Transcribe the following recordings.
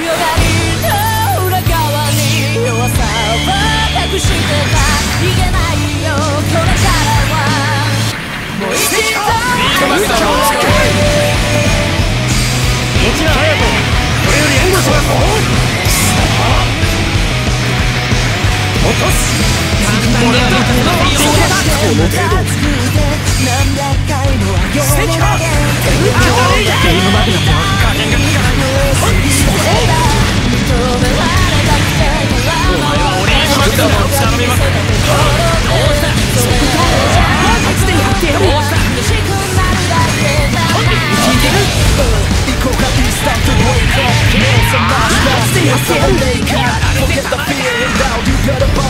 りさかーが早くとはった Forget the fear and You gotta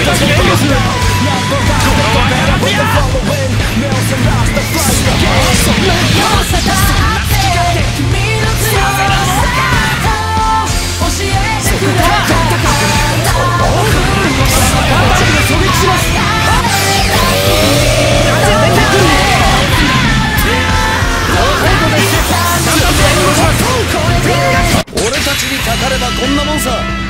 俺たちにかかればこんなもんさ。